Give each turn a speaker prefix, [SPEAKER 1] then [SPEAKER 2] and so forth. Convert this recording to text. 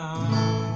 [SPEAKER 1] now.